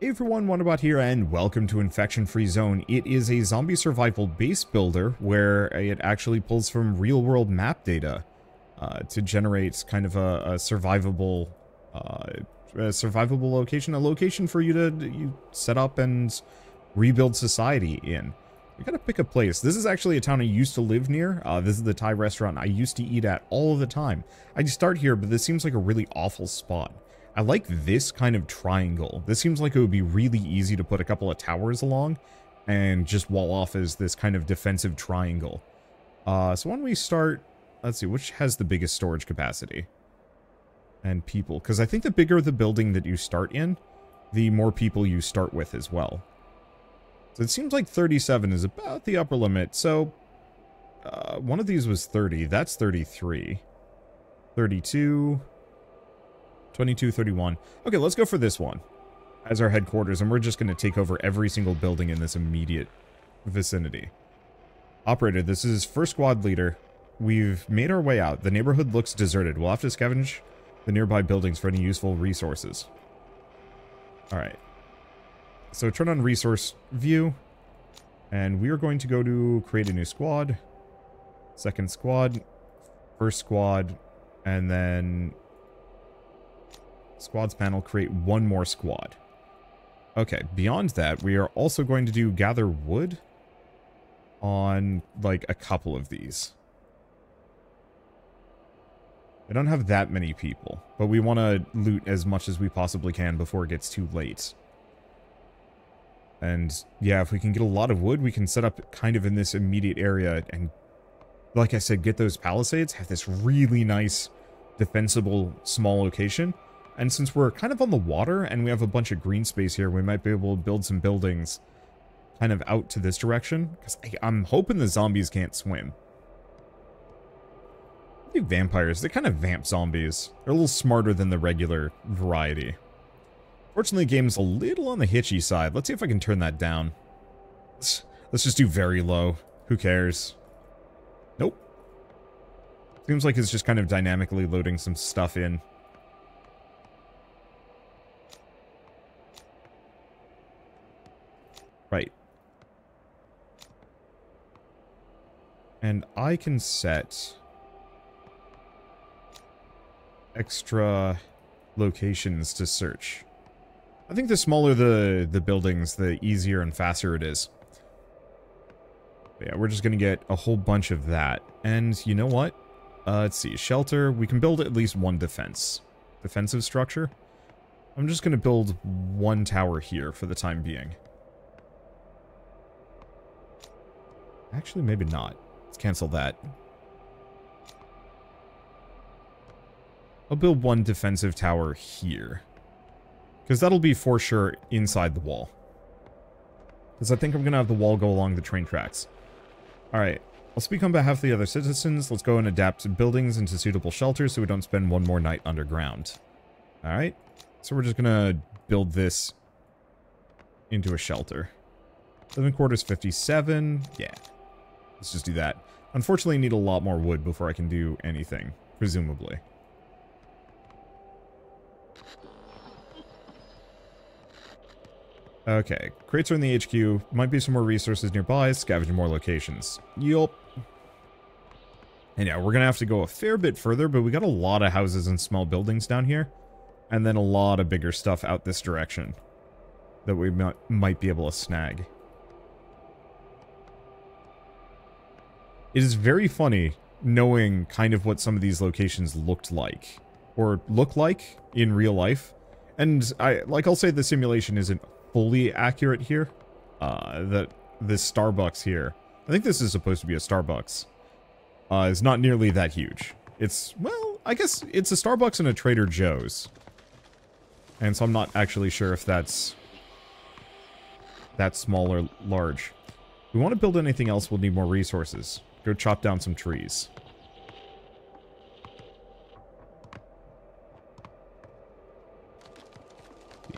Hey everyone, Wanderbot here, and welcome to Infection Free Zone. It is a zombie survival base builder where it actually pulls from real-world map data uh, to generate kind of a, a survivable, uh, a survivable location, a location for you to you set up and rebuild society in. We gotta pick a place. This is actually a town I used to live near. Uh, this is the Thai restaurant I used to eat at all the time. I start here, but this seems like a really awful spot. I like this kind of triangle. This seems like it would be really easy to put a couple of towers along and just wall off as this kind of defensive triangle. Uh, so when we start, let's see, which has the biggest storage capacity? And people, because I think the bigger the building that you start in, the more people you start with as well. So it seems like 37 is about the upper limit. So uh, one of these was 30. That's 33. 32. 22, 31. Okay, let's go for this one as our headquarters, and we're just going to take over every single building in this immediate vicinity. Operator, this is first squad leader. We've made our way out. The neighborhood looks deserted. We'll have to scavenge the nearby buildings for any useful resources. Alright. So turn on resource view. And we are going to go to create a new squad. Second squad. First squad. And then Squads panel, create one more squad. Okay, beyond that, we are also going to do gather wood on, like, a couple of these. I don't have that many people, but we want to loot as much as we possibly can before it gets too late. And, yeah, if we can get a lot of wood, we can set up kind of in this immediate area and, like I said, get those palisades, have this really nice, defensible, small location, and since we're kind of on the water and we have a bunch of green space here, we might be able to build some buildings kind of out to this direction. Because I'm hoping the zombies can't swim. I think vampires, they're kind of vamp zombies. They're a little smarter than the regular variety. Fortunately, the game's a little on the hitchy side. Let's see if I can turn that down. Let's, let's just do very low. Who cares? Nope. Seems like it's just kind of dynamically loading some stuff in. Right. And I can set extra locations to search. I think the smaller the, the buildings, the easier and faster it is. But yeah, we're just going to get a whole bunch of that. And you know what? Uh, let's see. Shelter. We can build at least one defense. Defensive structure. I'm just going to build one tower here for the time being. Actually, maybe not. Cancel that. I'll build one defensive tower here. Because that'll be for sure inside the wall. Because I think I'm going to have the wall go along the train tracks. Alright, I'll speak on behalf of the other citizens. Let's go and adapt buildings into suitable shelters so we don't spend one more night underground. Alright, so we're just going to build this into a shelter. Living quarters 57. Yeah, Let's just do that. Unfortunately, I need a lot more wood before I can do anything, presumably. Okay, crates are in the HQ. Might be some more resources nearby, scavenge more locations. Yup. And yeah, we're gonna have to go a fair bit further, but we got a lot of houses and small buildings down here. And then a lot of bigger stuff out this direction that we might be able to snag. It is very funny knowing kind of what some of these locations looked like or look like in real life. And I like I'll say the simulation isn't fully accurate here. Uh, that this Starbucks here, I think this is supposed to be a Starbucks, uh, is not nearly that huge. It's, well, I guess it's a Starbucks and a Trader Joe's. And so I'm not actually sure if that's that small or large. If we want to build anything else, we'll need more resources. Go chop down some trees.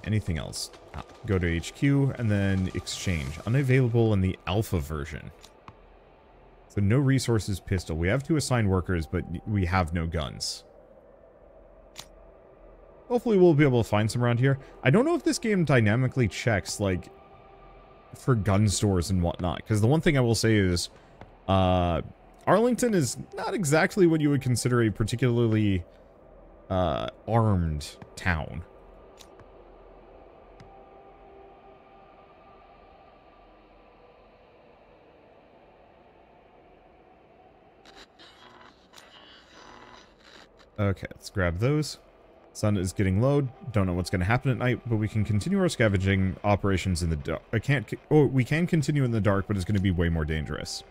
Anything else? Ah, go to HQ and then exchange. Unavailable in the alpha version. So no resources pistol. We have to assign workers, but we have no guns. Hopefully we'll be able to find some around here. I don't know if this game dynamically checks, like, for gun stores and whatnot. Because the one thing I will say is, uh, Arlington is not exactly what you would consider a particularly uh, armed town. Okay, let's grab those. Sun is getting low. Don't know what's going to happen at night, but we can continue our scavenging operations in the dark. I can't... Oh, we can continue in the dark, but it's going to be way more dangerous.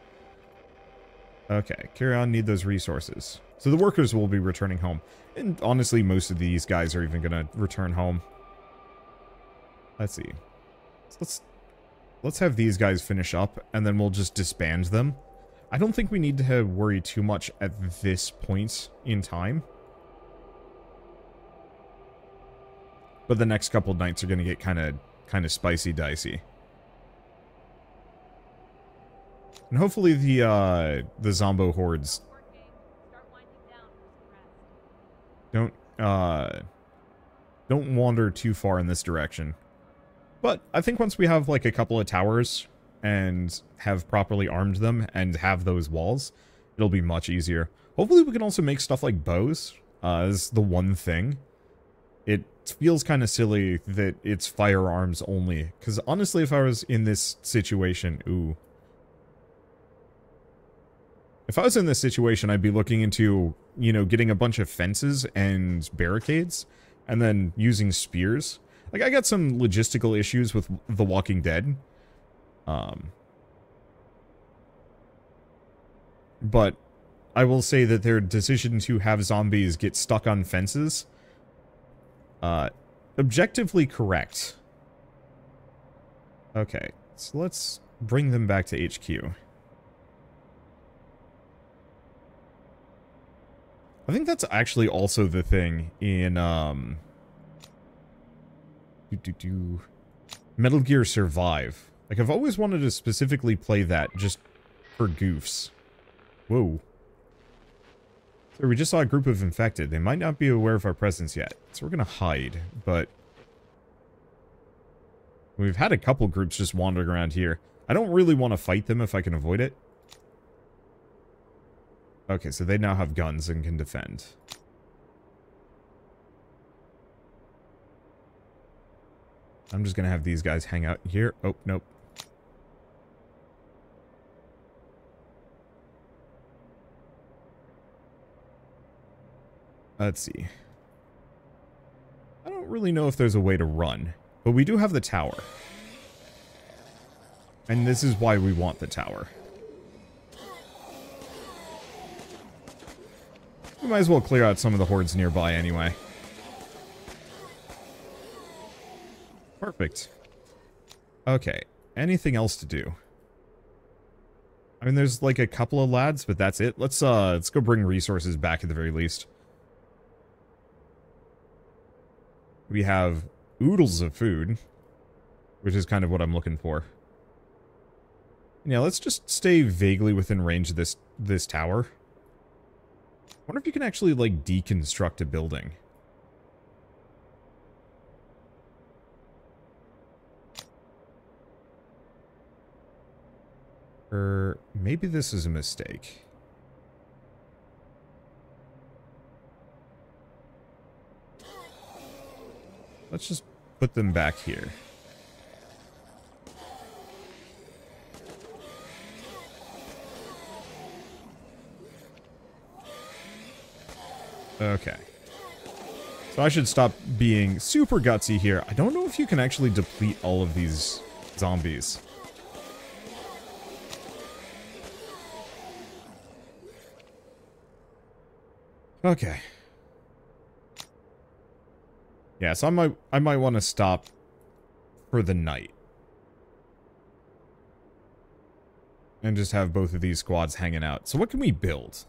Okay, carry on. Need those resources. So the workers will be returning home. And honestly, most of these guys are even going to return home. Let's see. Let's let's have these guys finish up, and then we'll just disband them. I don't think we need to worry too much at this point in time. But the next couple nights are going to get kind of kind of spicy dicey. And hopefully the uh the zombo hordes don't uh don't wander too far in this direction. But I think once we have like a couple of towers and have properly armed them and have those walls, it'll be much easier. Hopefully we can also make stuff like bows uh, as the one thing it feels kind of silly that it's firearms only. Because honestly, if I was in this situation, ooh. If I was in this situation, I'd be looking into, you know, getting a bunch of fences and barricades, and then using spears. Like, I got some logistical issues with The Walking Dead. Um, but I will say that their decision to have zombies get stuck on fences uh, objectively correct. Okay, so let's bring them back to HQ. I think that's actually also the thing in, um... Do, do, do, Metal Gear Survive. Like, I've always wanted to specifically play that just for goofs. Whoa. So we just saw a group of infected. They might not be aware of our presence yet. So we're to hide, but... We've had a couple groups just wandering around here. I don't really want to fight them if I can avoid it. Okay, so they now have guns and can defend. I'm just to have these guys hang out here. Oh, nope. Let's see. I don't really know if there's a way to run, but we do have the tower. And this is why we want the tower. Might as well clear out some of the hordes nearby anyway. Perfect. Okay, anything else to do? I mean, there's like a couple of lads, but that's it. Let's uh, let's go bring resources back at the very least. We have oodles of food, which is kind of what I'm looking for. Yeah, let's just stay vaguely within range of this this tower. Wonder if you can actually, like, deconstruct a building. Or maybe this is a mistake. Let's just put them back here. Okay. So I should stop being super gutsy here. I don't know if you can actually deplete all of these zombies. Okay. Yeah, so I might I might want to stop for the night. And just have both of these squads hanging out. So what can we build?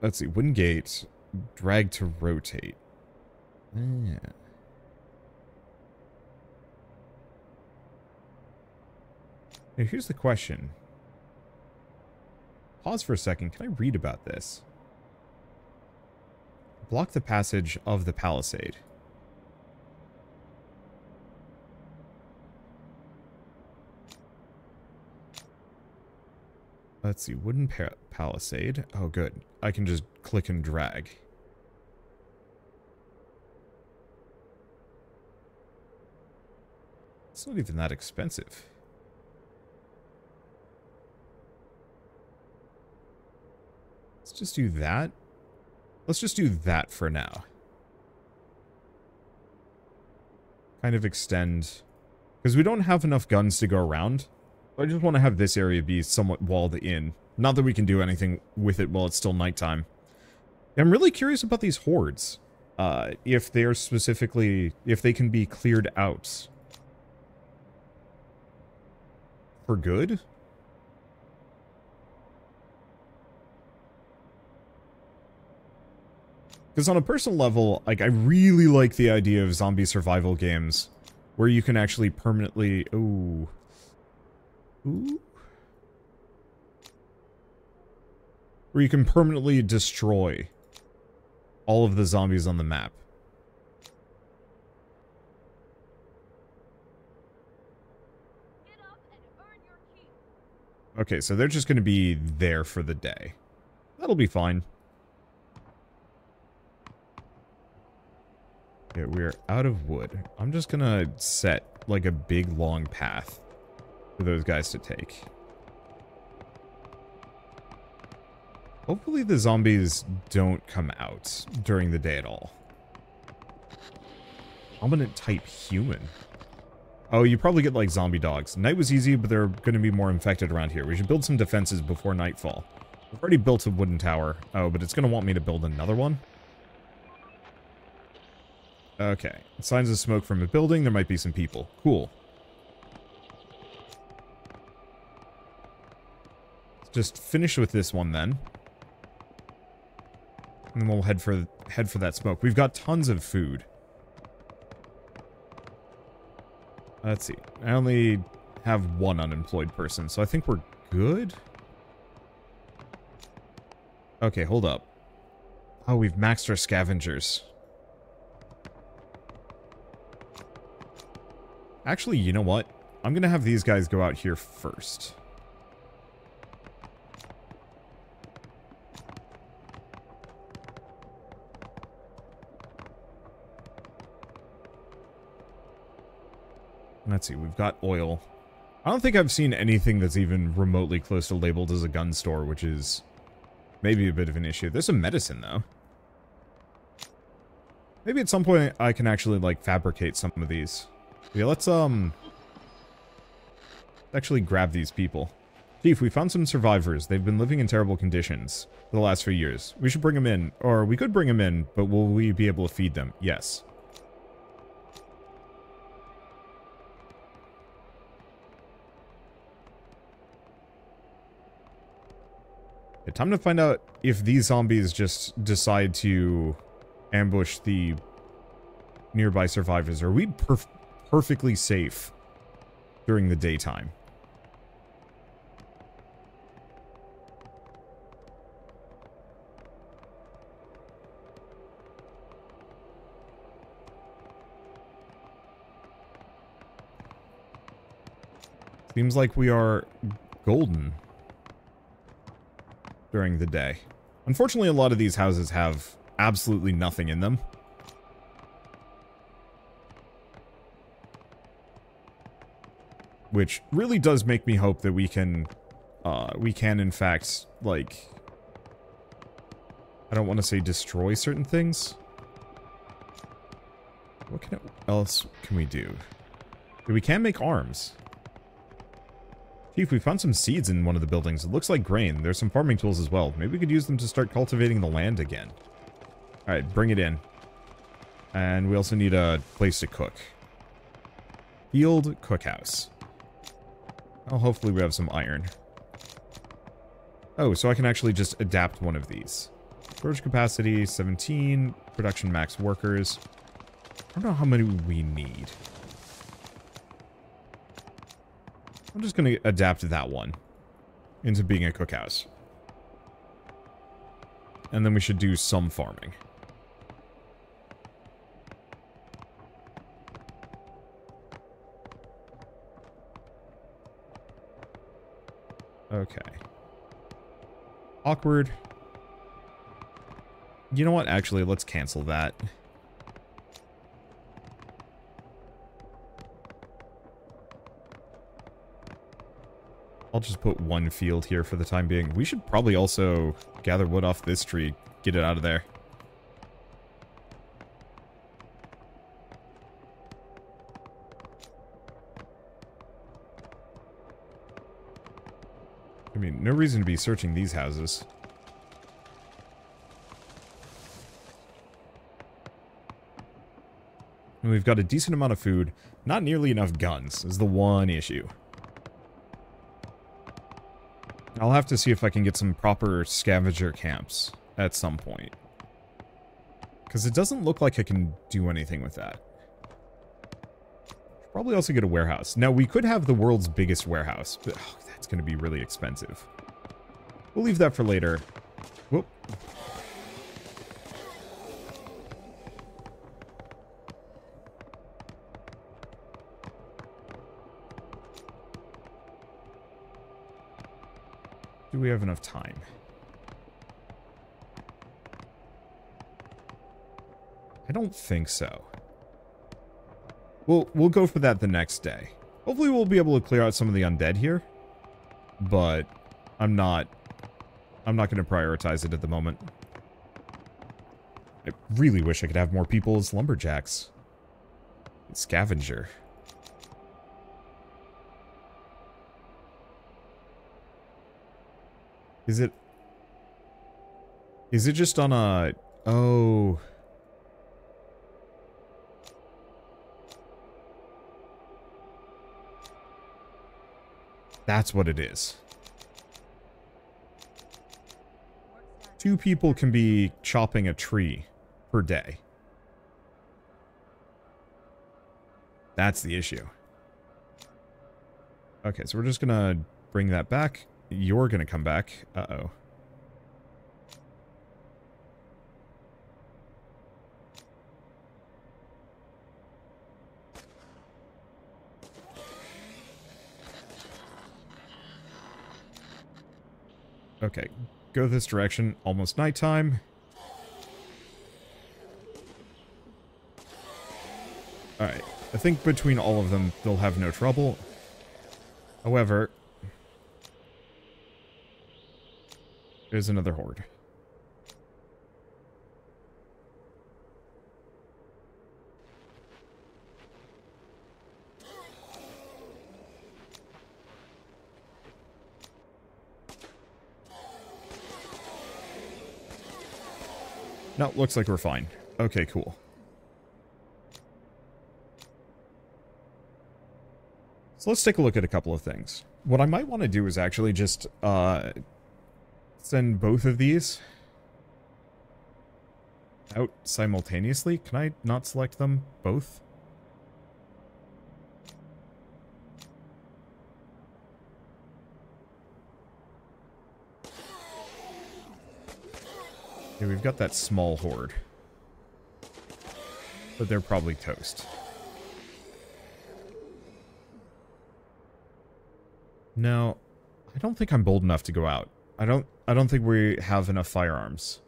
Let's see, Wingate. drag to rotate. Yeah. Now here's the question. Pause for a second, can I read about this? block the passage of the palisade. Let's see, wooden palisade. Oh, good. I can just click and drag. It's not even that expensive. Let's just do that. Let's just do that for now. Kind of extend... Because we don't have enough guns to go around. I just want to have this area be somewhat walled in. Not that we can do anything with it while it's still nighttime. I'm really curious about these hordes. Uh, if they're specifically... If they can be cleared out. For good? Because on a personal level, like, I really like the idea of zombie survival games where you can actually permanently... Ooh. Ooh. Where you can permanently destroy all of the zombies on the map. Okay, so they're just going to be there for the day. That'll be fine. Okay, we're out of wood. I'm just going to set, like, a big, long path for those guys to take. Hopefully the zombies don't come out during the day at all. Dominant type human. Oh, you probably get like zombie dogs. Night was easy, but they're going to be more infected around here. We should build some defenses before nightfall. I've already built a wooden tower. Oh, but it's going to want me to build another one? Okay. Signs of smoke from a building. There might be some people. Cool. Just finish with this one then. And then we'll head for head for that smoke. We've got tons of food. Let's see. I only have one unemployed person, so I think we're good. Okay, hold up. Oh, we've maxed our scavengers. Actually, you know what? I'm gonna have these guys go out here first. Let's see, we've got oil. I don't think I've seen anything that's even remotely close to labeled as a gun store, which is maybe a bit of an issue. There's some medicine, though. Maybe at some point I can actually, like, fabricate some of these. Yeah, let's, um... Actually grab these people. Chief, we found some survivors. They've been living in terrible conditions for the last few years. We should bring them in. Or we could bring them in, but will we be able to feed them? Yes. Time to find out if these zombies just decide to ambush the nearby survivors. Are we perf perfectly safe during the daytime? Seems like we are golden during the day. Unfortunately, a lot of these houses have absolutely nothing in them. Which really does make me hope that we can, uh, we can in fact, like, I don't want to say destroy certain things. What can else can we do? We can make arms. Chief, we found some seeds in one of the buildings. It looks like grain. There's some farming tools as well. Maybe we could use them to start cultivating the land again. Alright, bring it in. And we also need a place to cook. Field cookhouse. Well, hopefully we have some iron. Oh, so I can actually just adapt one of these. Storage capacity, 17. Production max workers. I don't know how many we need. I'm just going to adapt that one into being a cookhouse. And then we should do some farming. Okay. Awkward. You know what? Actually, let's cancel that. I'll just put one field here for the time being. We should probably also gather wood off this tree. Get it out of there. I mean, no reason to be searching these houses. And we've got a decent amount of food. Not nearly enough guns is the one issue. I'll have to see if I can get some proper scavenger camps at some point. Because it doesn't look like I can do anything with that. Probably also get a warehouse. Now, we could have the world's biggest warehouse, but oh, that's going to be really expensive. We'll leave that for later. Whoop. We have enough time? I don't think so. We'll, we'll go for that the next day. Hopefully we'll be able to clear out some of the undead here. But I'm not... I'm not going to prioritize it at the moment. I really wish I could have more people as lumberjacks. Scavenger. Is it... Is it just on a... Oh... That's what it is. Two people can be chopping a tree per day. That's the issue. Okay, so we're just gonna bring that back. You're gonna come back. Uh-oh. Okay, go this direction. Almost nighttime. Alright, I think between all of them, they'll have no trouble. However, There's another horde. No, looks like we're fine. Okay, cool. So let's take a look at a couple of things. What I might want to do is actually just uh, send both of these out simultaneously? Can I not select them both? Okay, we've got that small horde. But they're probably toast. Now, I don't think I'm bold enough to go out. I don't I don't think we have enough firearms.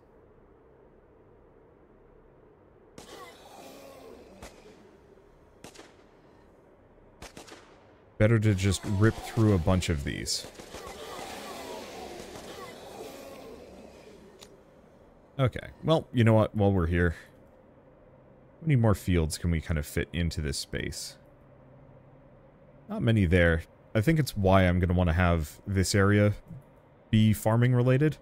Better to just rip through a bunch of these. Okay, well, you know what, while we're here, how many more fields can we kind of fit into this space? Not many there. I think it's why I'm going to want to have this area be farming related.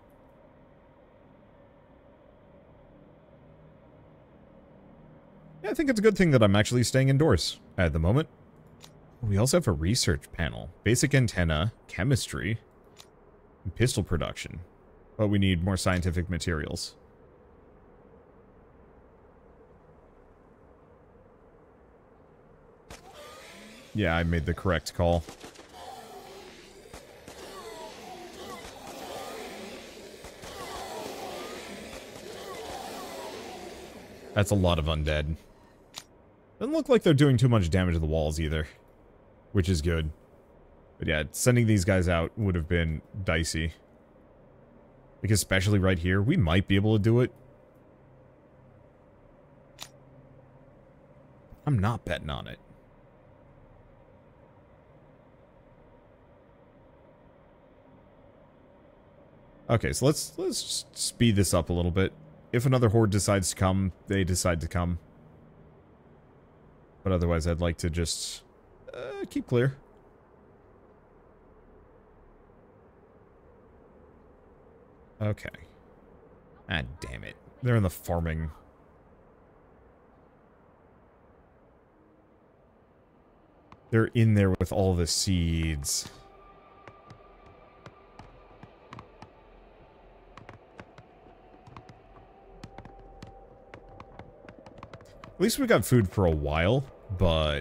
Yeah, I think it's a good thing that I'm actually staying indoors at the moment. We also have a research panel. Basic antenna, chemistry, pistol production. But we need more scientific materials. Yeah, I made the correct call. That's a lot of undead. Doesn't look like they're doing too much damage to the walls either. Which is good. But yeah, sending these guys out would have been dicey. Like, especially right here, we might be able to do it. I'm not betting on it. Okay, so let's let's speed this up a little bit. If another horde decides to come, they decide to come. But otherwise, I'd like to just uh, keep clear. Okay. Ah, damn it. They're in the farming. They're in there with all the seeds. At least we got food for a while, but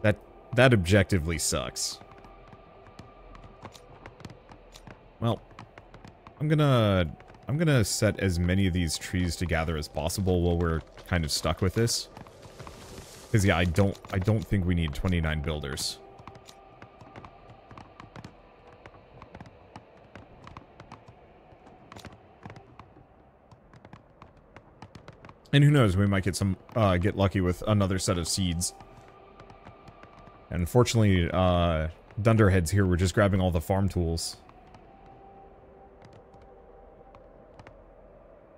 that that objectively sucks. Well, I'm gonna I'm gonna set as many of these trees to gather as possible while we're kind of stuck with this. Because yeah, I don't I don't think we need 29 builders. And who knows, we might get some, uh, get lucky with another set of seeds. And unfortunately, uh, Dunderheads here were just grabbing all the farm tools.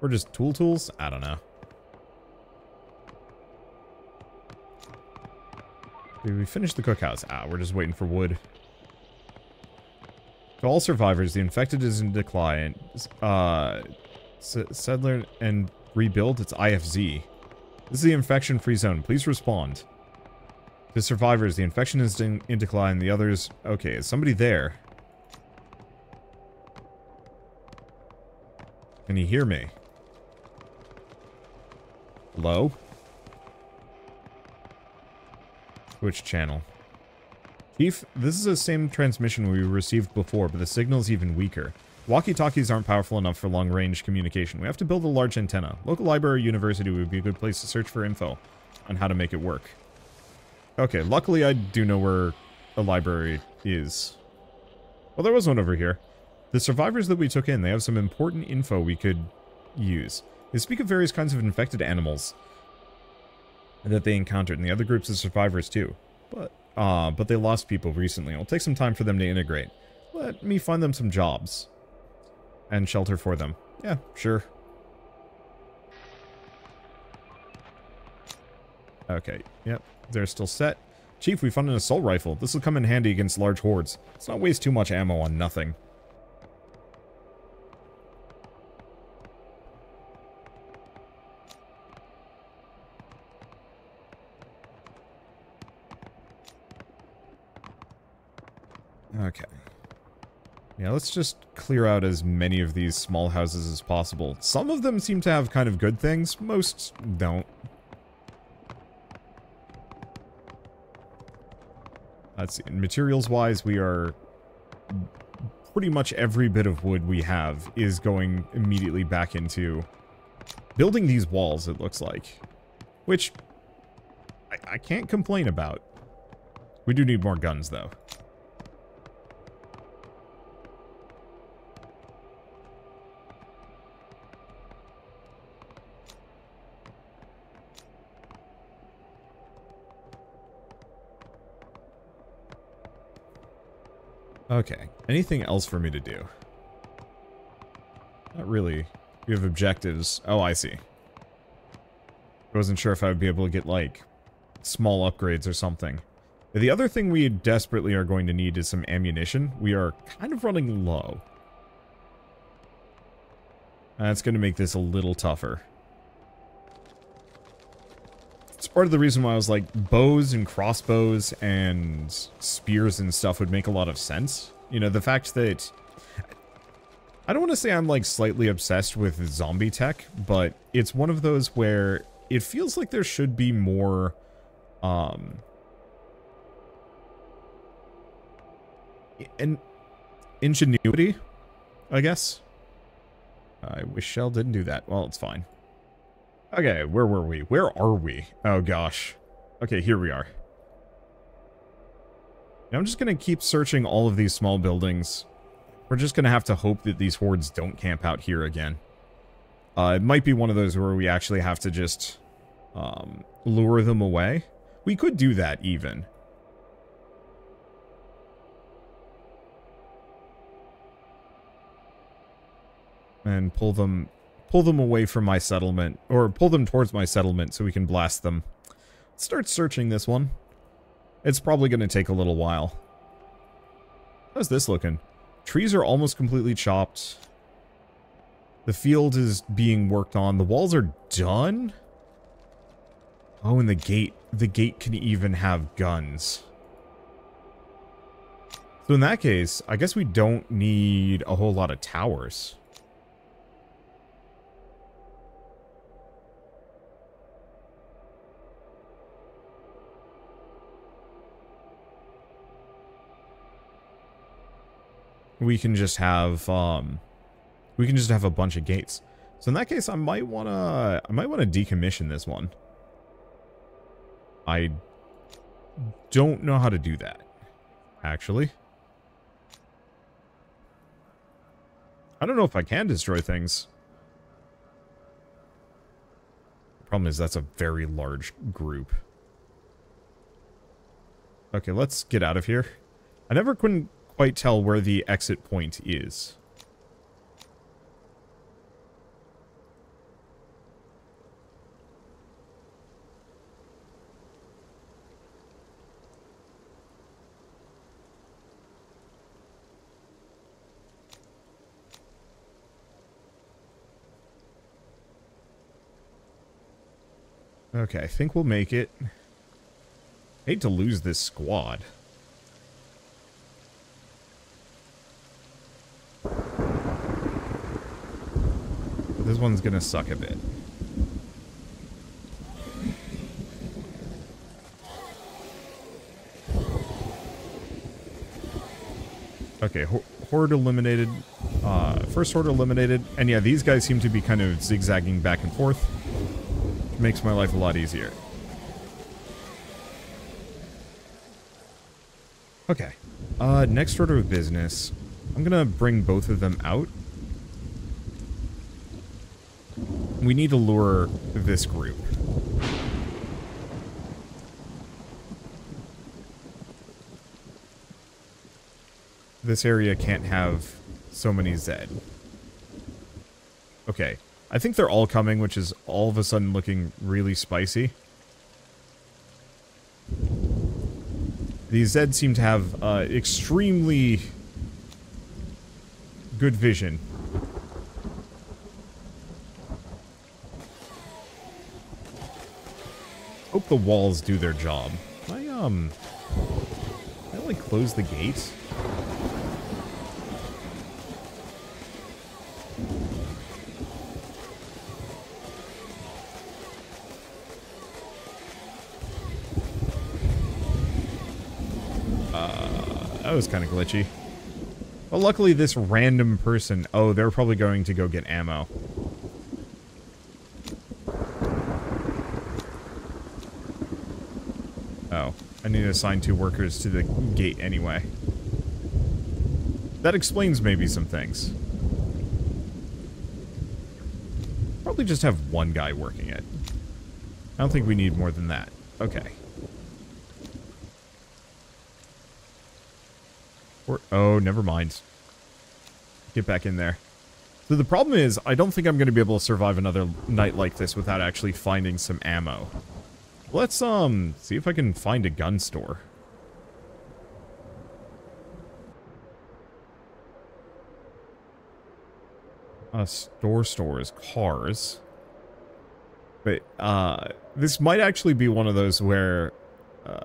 Or just tool tools? I don't know. Did we finish the cookhouse? Ah, we're just waiting for wood. To all survivors, the infected is in decline. Uh, Settler and rebuild, it's IFZ. This is the infection-free zone. Please respond. To survivors, the infection is in, in decline. The others... Okay, is somebody there? Can you hear me? Hello? Which channel? Chief, this is the same transmission we received before, but the signal's even weaker. Walkie-talkies aren't powerful enough for long-range communication. We have to build a large antenna. Local library or university would be a good place to search for info on how to make it work. Okay, luckily I do know where a library is. Well, there was one over here. The survivors that we took in, they have some important info we could use. They speak of various kinds of infected animals that they encountered, and the other groups of survivors too. But, uh, but they lost people recently. It'll take some time for them to integrate. Let me find them some jobs and shelter for them. Yeah, sure. Okay, yep, they're still set. Chief, we found an assault rifle. This will come in handy against large hordes. Let's not waste too much ammo on nothing. Okay. Yeah, let's just clear out as many of these small houses as possible. Some of them seem to have kind of good things, most don't. Let's see, materials-wise, we are... Pretty much every bit of wood we have is going immediately back into building these walls, it looks like. Which, I, I can't complain about. We do need more guns, though. Okay. Anything else for me to do? Not really. You have objectives. Oh, I see. I wasn't sure if I would be able to get, like, small upgrades or something. The other thing we desperately are going to need is some ammunition. We are kind of running low. That's going to make this a little tougher. Part of the reason why I was like, bows and crossbows and spears and stuff would make a lot of sense. You know, the fact that... I don't want to say I'm like slightly obsessed with zombie tech, but it's one of those where it feels like there should be more, um... In ingenuity, I guess. I wish Shell didn't do that. Well, it's fine. Okay, where were we? Where are we? Oh gosh. Okay, here we are. I'm just to keep searching all of these small buildings. We're just to have to hope that these hordes don't camp out here again. Uh, it might be one of those where we actually have to just um, lure them away. We could do that even. And pull them pull them away from my settlement, or pull them towards my settlement so we can blast them. Let's start searching this one. It's probably going to take a little while. How's this looking? Trees are almost completely chopped. The field is being worked on. The walls are done? Oh, and the gate. The gate can even have guns. So in that case, I guess we don't need a whole lot of towers. We can just have um we can just have a bunch of gates. So in that case, I might wanna I might wanna decommission this one. I don't know how to do that, actually. I don't know if I can destroy things. Problem is that's a very large group. Okay, let's get out of here. I never couldn't quite tell where the exit point is. Okay, I think we'll make it. Hate to lose this squad. One's gonna suck a bit. Okay, Horde eliminated. Uh, first Horde eliminated. And yeah, these guys seem to be kind of zigzagging back and forth. Makes my life a lot easier. Okay. Uh, next order of business. I'm gonna bring both of them out We need to lure this group. This area can't have so many Zed. Okay. I think they're all coming, which is all of a sudden looking really spicy. These Zed seem to have uh, extremely good vision hope the walls do their job. I, um... Can I, like, close the gate? Uh, that was kind of glitchy. But luckily this random person... Oh, they're probably going to go get ammo. I need to assign two workers to the gate anyway. That explains maybe some things. Probably just have one guy working it. I don't think we need more than that. Okay. Or, oh, never mind. Get back in there. So the problem is, I don't think I'm going to be able to survive another night like this without actually finding some ammo. Let's, um, see if I can find a gun store. A store stores cars. But, uh, this might actually be one of those where, uh,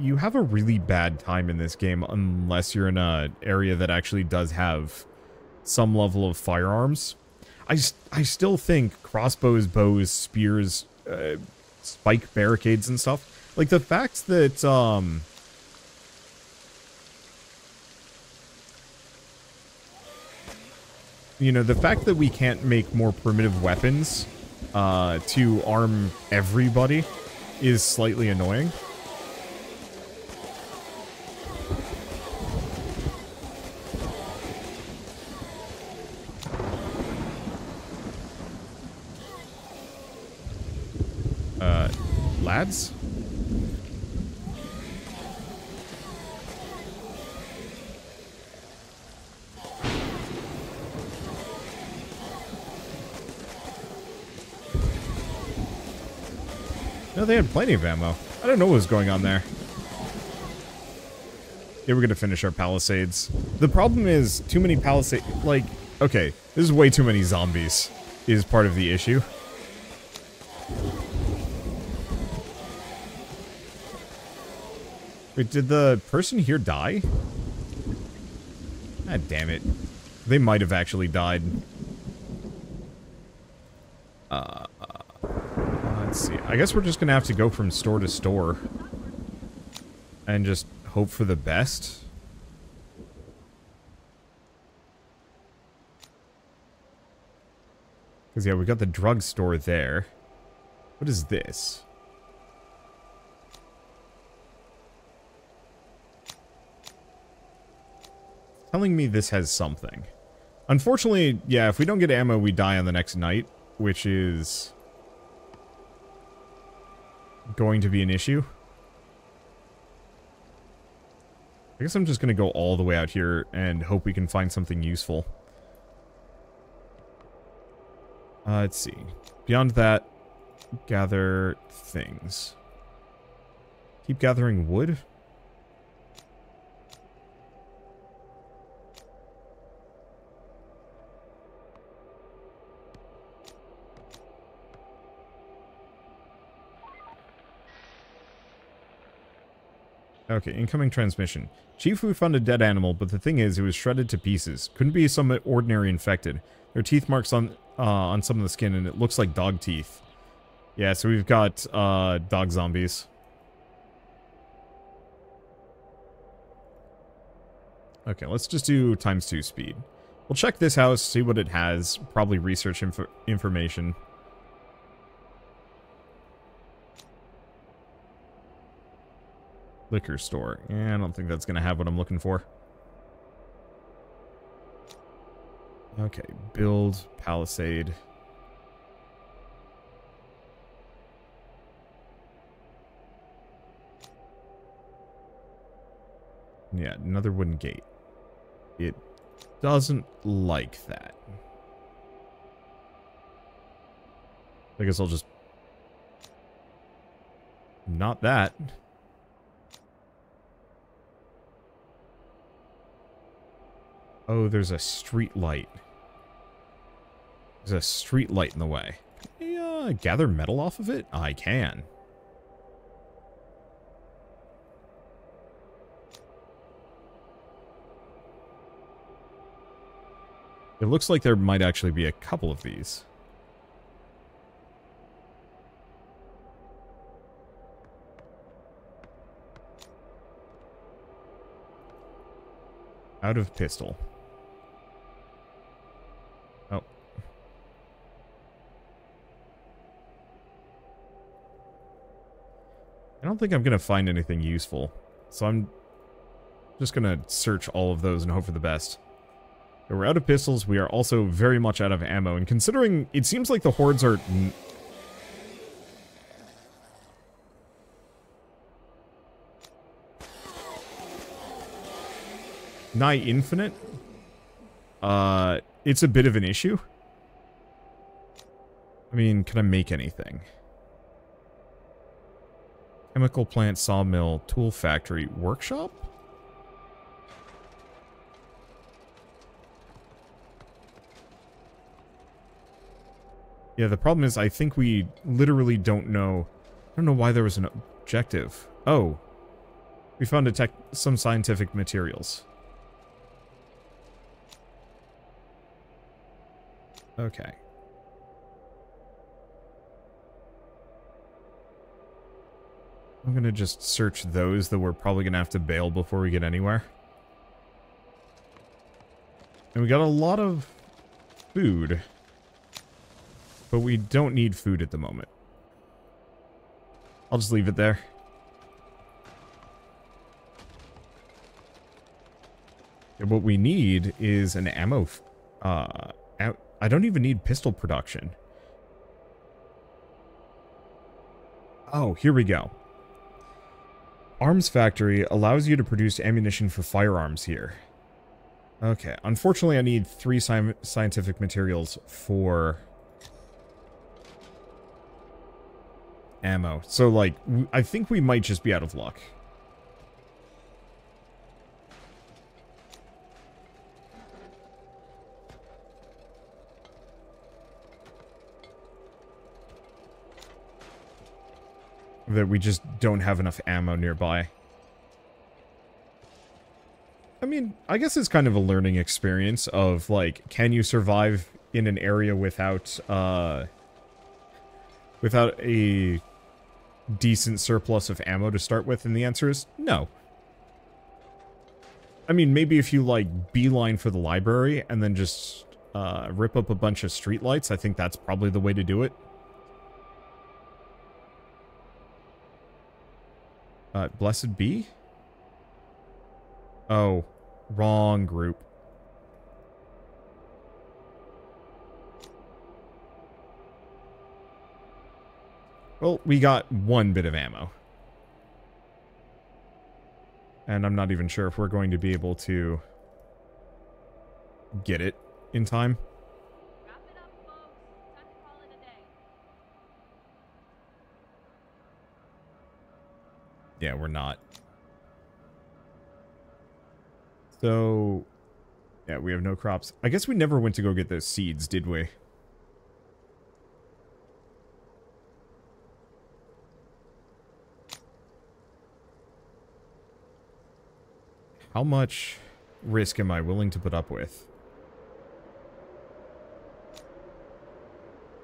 you have a really bad time in this game unless you're in a area that actually does have some level of firearms. I, I still think crossbows, bows, spears, uh, spike barricades and stuff. Like the fact that um you know, the fact that we can't make more primitive weapons uh, to arm everybody is slightly annoying. lads. No, they had plenty of ammo. I don't know what was going on there. Yeah, we're gonna finish our palisades. The problem is, too many palisades... Like, okay, this is way too many zombies, is part of the issue. Wait, did the person here die? God damn it. They might have actually died. Uh, uh, let's see. I guess we're just gonna have to go from store to store. And just hope for the best. Because, yeah, we got the drugstore there. What is this? Telling me this has something. Unfortunately, yeah, if we don't get ammo, we die on the next night, which is going to be an issue. I guess I'm just going to go all the way out here and hope we can find something useful. Uh, let's see. Beyond that, gather things. Keep gathering wood? Okay, incoming transmission. Chief, we found a dead animal, but the thing is, it was shredded to pieces. Couldn't be some ordinary infected. There are teeth marks on uh, on some of the skin, and it looks like dog teeth. Yeah, so we've got uh, dog zombies. Okay, let's just do times two speed. We'll check this house, see what it has, probably research inf information. Liquor store. Yeah, I don't think that's going to have what I'm looking for. Okay, build, palisade. Yeah, another wooden gate. It doesn't like that. I guess I'll just... Not that. Oh, there's a street light. There's a street light in the way. Can I uh, gather metal off of it? I can. It looks like there might actually be a couple of these. Out of pistol. I don't think I'm going to find anything useful. So I'm just going to search all of those and hope for the best. We're out of pistols. We are also very much out of ammo. And considering it seems like the hordes are... Nigh infinite. Uh, it's a bit of an issue. I mean, can I make anything? Chemical plant, sawmill, tool factory, workshop? Yeah, the problem is I think we literally don't know. I don't know why there was an objective. Oh. We found a tech some scientific materials. Okay. I'm gonna just search those that we're probably gonna have to bail before we get anywhere. And we got a lot of food. But we don't need food at the moment. I'll just leave it there. And what we need is an ammo... Uh, I don't even need pistol production. Oh, here we go. Arms Factory allows you to produce ammunition for firearms here. Okay, unfortunately I need three sci scientific materials for ammo. So, like, I think we might just be out of luck. That we just don't have enough ammo nearby. I mean, I guess it's kind of a learning experience of, like, can you survive in an area without, uh... Without a decent surplus of ammo to start with? And the answer is no. I mean, maybe if you, like, beeline for the library and then just uh, rip up a bunch of streetlights, I think that's probably the way to do it. Uh, Blessed Be? Oh, wrong group. Well, we got one bit of ammo. And I'm not even sure if we're going to be able to get it in time. Yeah, we're not. So, yeah, we have no crops. I guess we never went to go get those seeds, did we? How much risk am I willing to put up with?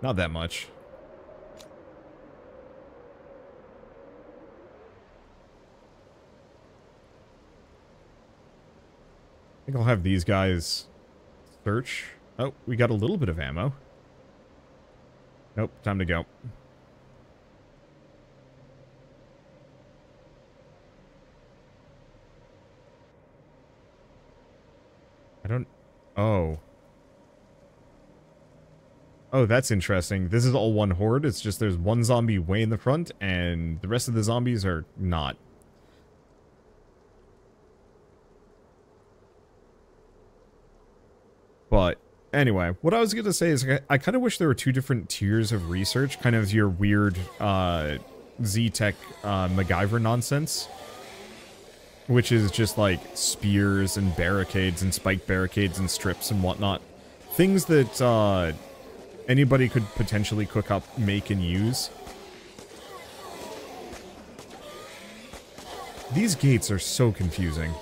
Not that much. I think I'll have these guys search. Oh, we got a little bit of ammo. Nope, time to go. I don't... Oh. Oh, that's interesting. This is all one horde. It's just there's one zombie way in the front, and the rest of the zombies are not. But anyway, what I was going to say is I, kind of wish there were two different tiers of research, kind of your weird uh, Z-Tech uh, MacGyver nonsense, which is just like spears and barricades and spike barricades and strips and whatnot. Things that uh, anybody could potentially cook up, make, and use. These gates are so confusing.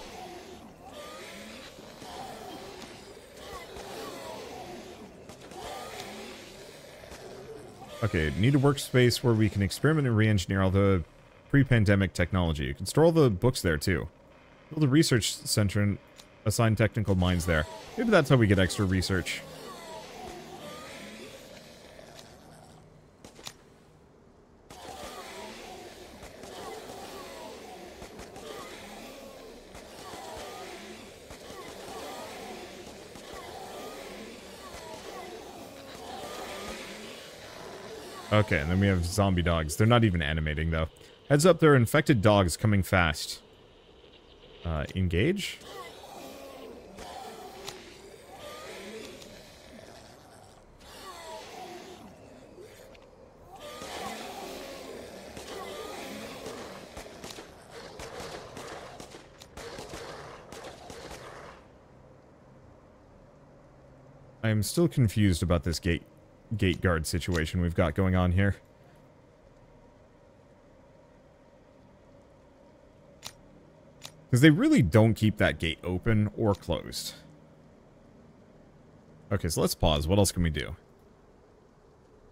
Okay, need a workspace where we can experiment and re-engineer all the pre-pandemic technology. You can store all the books there, too. Build a research center and assign technical minds there. Maybe that's how we get extra research. Okay, and then we have zombie dogs. They're not even animating, though. Heads up, there are infected dogs coming fast. Uh, engage? I am still confused about this gate gate guard situation we've got going on here. Because they really don't keep that gate open or closed. Okay, so let's pause. What else can we do?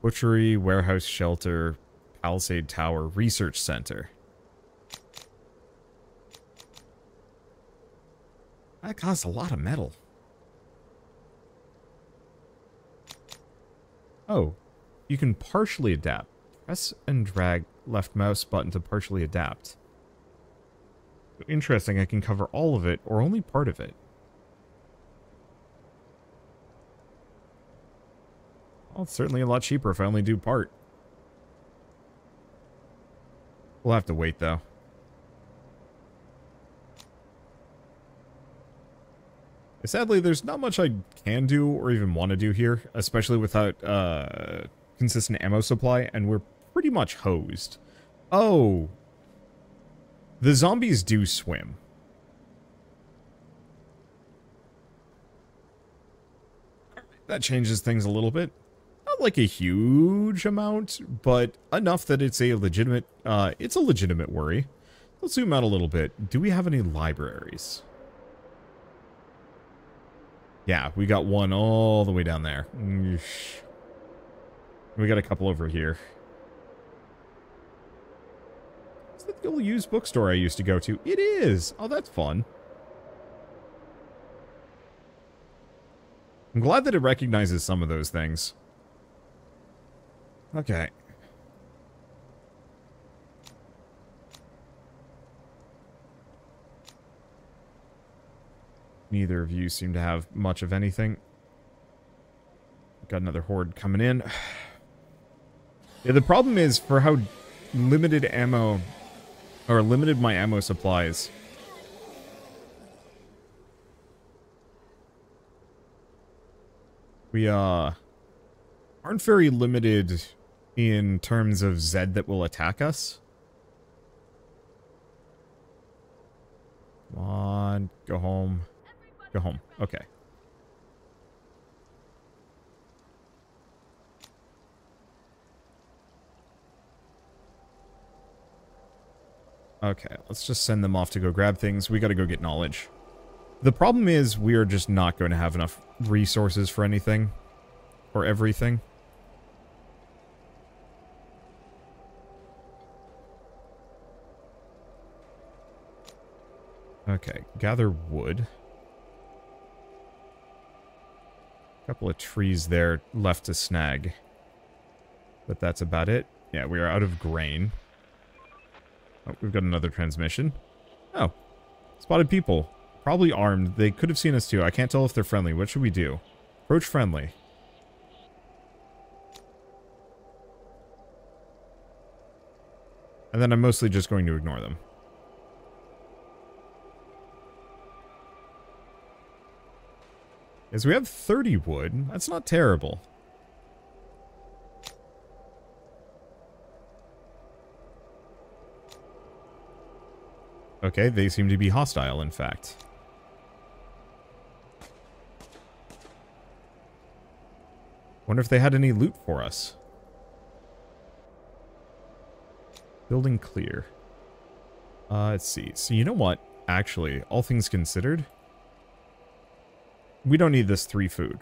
Butchery, warehouse, shelter, palisade tower, research center. That costs a lot of metal. Oh, you can partially adapt. Press and drag left mouse button to partially adapt. Interesting, I can cover all of it or only part of it. Well, it's certainly a lot cheaper if I only do part. We'll have to wait, though. Sadly, there's not much I can do or even want to do here, especially without uh, consistent ammo supply, and we're pretty much hosed. Oh. The zombies do swim. That changes things a little bit. Not like a huge amount, but enough that it's a legitimate, uh, it's a legitimate worry. Let's zoom out a little bit. Do we have any libraries? Yeah, we got one all the way down there. We got a couple over here. Is that the old used bookstore I used to go to? It is! Oh, that's fun. I'm glad that it recognizes some of those things. Okay. Neither of you seem to have much of anything. Got another horde coming in. yeah, the problem is for how limited ammo, or limited my ammo supplies, We, uh, aren't very limited in terms of Zed that will attack us. Come on, go home. Go home. Okay. Okay, let's just send them off to go grab things. We gotta go get knowledge. The problem is we are just not going to have enough resources for anything. Or everything. Okay, gather wood. Couple of trees there left to snag. But that's about it. Yeah, we are out of grain. Oh, we've got another transmission. Oh, spotted people. Probably armed. They could have seen us too. I can't tell if they're friendly. What should we do? Approach friendly. And then I'm mostly just going to ignore them. As we have 30 wood. That's not terrible. Okay, they seem to be hostile, in fact. Wonder if they had any loot for us. Building clear. Uh, let's see. So you know what? Actually, all things considered, we don't need this three food.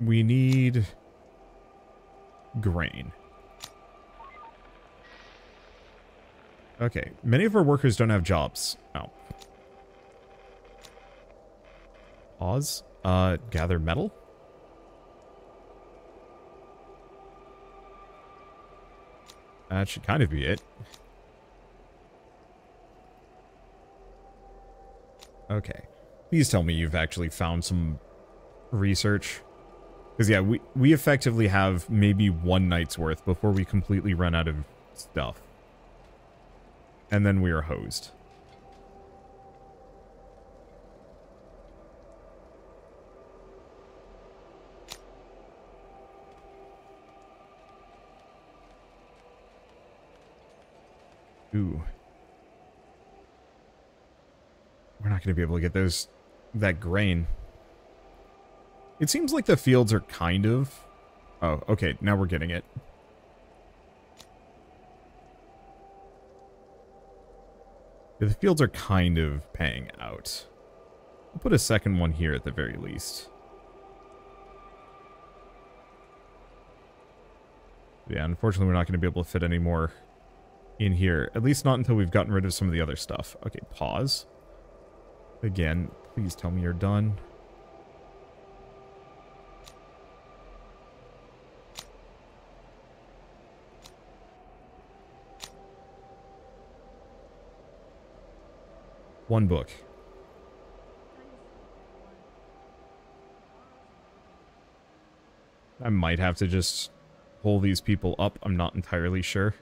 We need grain. Okay, many of our workers don't have jobs. Oh. Pause. Uh, gather metal? That should kind of be it. Okay. Please tell me you've actually found some research. Because, yeah, we, we effectively have maybe one night's worth before we completely run out of stuff. And then we are hosed. Ooh. We're not going to be able to get those, that grain. It seems like the fields are kind of... Oh, okay, now we're getting it. The fields are kind of paying out. I'll put a second one here at the very least. Yeah, unfortunately we're not going to be able to fit any more in here. At least not until we've gotten rid of some of the other stuff. Okay, pause. Again, please tell me you're done. One book. I might have to just pull these people up. I'm not entirely sure.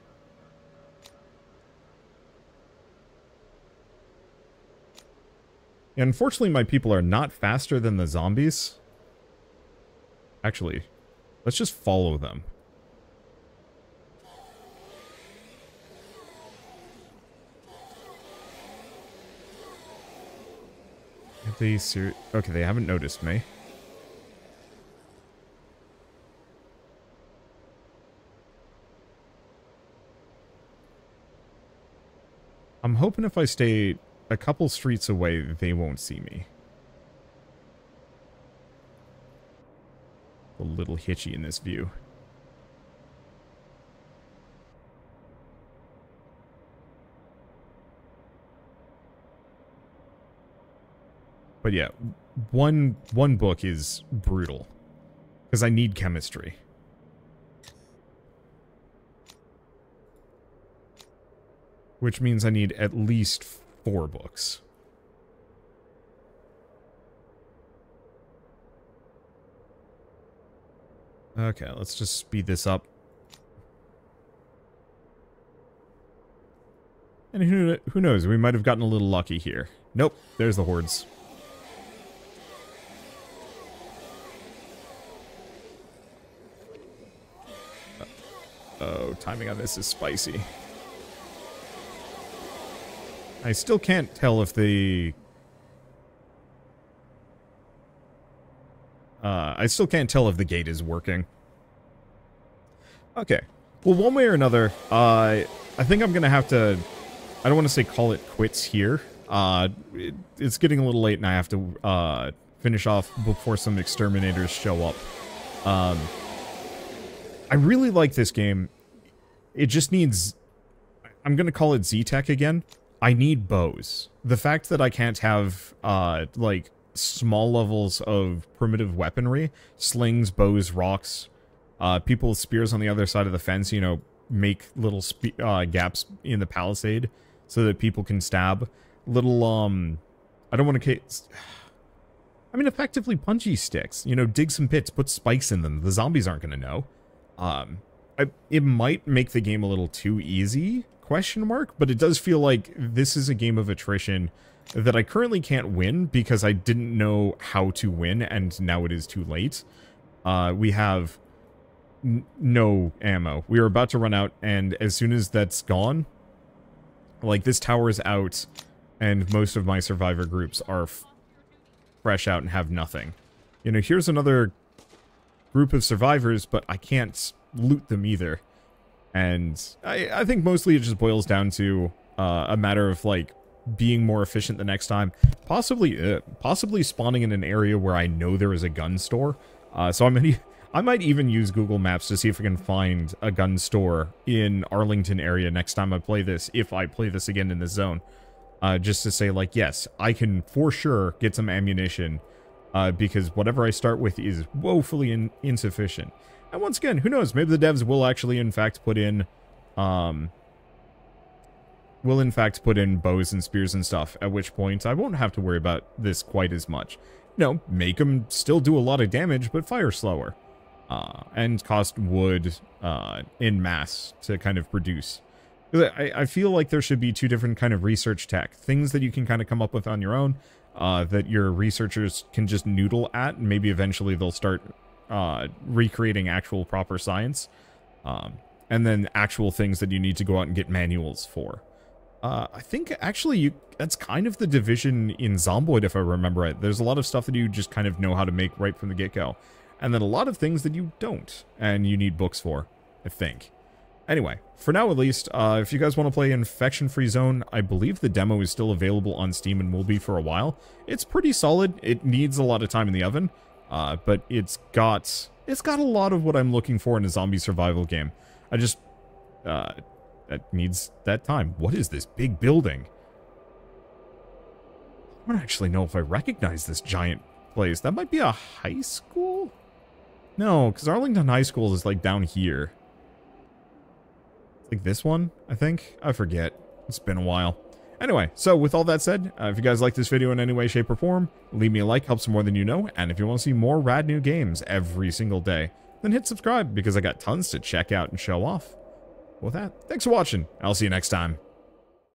Unfortunately, my people are not faster than the zombies. Actually, let's just follow them. Have they ser Okay, they haven't noticed me. I'm hoping if I stay a couple streets away, they won't see me. A little hitchy in this view. But yeah, one one book is brutal. Because I need chemistry. Which means I need at least four books. Okay, let's just speed this up. And who, who knows, we might have gotten a little lucky here. Nope, there's the hordes. Uh, oh, timing on this is spicy. I still can't tell if the... Uh, I still can't tell if the gate is working. Okay. Well, one way or another, uh, I think I'm going to have to... I don't want to say call it quits here. Uh, it, it's getting a little late and I have to uh, finish off before some exterminators show up. Um, I really like this game. It just needs... I'm going to call it Z-Tech again. I need bows. The fact that I can't have, uh, like, small levels of primitive weaponry, slings, bows, rocks, uh, people with spears on the other side of the fence, you know, make little uh, gaps in the palisade so that people can stab. Little, um, I don't want to... I mean, effectively punchy sticks. You know, dig some pits, put spikes in them. The zombies aren't going to know. Um, I, it might make the game a little too easy, question mark, but it does feel like this is a game of attrition that I currently can't win because I didn't know how to win and now it is too late. Uh, we have no ammo. We are about to run out and as soon as that's gone, like this tower is out and most of my survivor groups are fresh out and have nothing. You know, here's another group of survivors, but I can't loot them either. And I, I think mostly it just boils down to uh, a matter of, like, being more efficient the next time. Possibly, uh, possibly spawning in an area where I know there is a gun store. Uh, so I might, I might even use Google Maps to see if I can find a gun store in Arlington area next time I play this, if I play this again in this zone. Uh, just to say, like, yes, I can for sure get some ammunition, uh, because whatever I start with is woefully in insufficient. And once again, who knows? Maybe the devs will actually, in fact, put in, um, will in fact put in bows and spears and stuff, at which point I won't have to worry about this quite as much. No, make them still do a lot of damage, but fire slower. Uh, and cost wood uh, in mass to kind of produce. I, I feel like there should be two different kind of research tech. Things that you can kind of come up with on your own, uh, that your researchers can just noodle at, and maybe eventually they'll start uh, recreating actual proper science, um, and then actual things that you need to go out and get manuals for. Uh, I think actually you that's kind of the division in Zomboid, if I remember right. There's a lot of stuff that you just kind of know how to make right from the get-go, and then a lot of things that you don't, and you need books for, I think. Anyway, for now at least, uh, if you guys want to play Infection Free Zone, I believe the demo is still available on Steam and will be for a while. It's pretty solid. It needs a lot of time in the oven, uh, but it's got it's got a lot of what I'm looking for in a zombie survival game. I just uh, that needs that time. What is this big building? I don't actually know if I recognize this giant place. That might be a high school? No, because Arlington High School is like down here. Like this one, I think? I forget. It's been a while. Anyway, so with all that said, uh, if you guys like this video in any way, shape, or form, leave me a like, helps more than you know, and if you want to see more rad new games every single day, then hit subscribe because I got tons to check out and show off. With that, thanks for watching. I'll see you next time.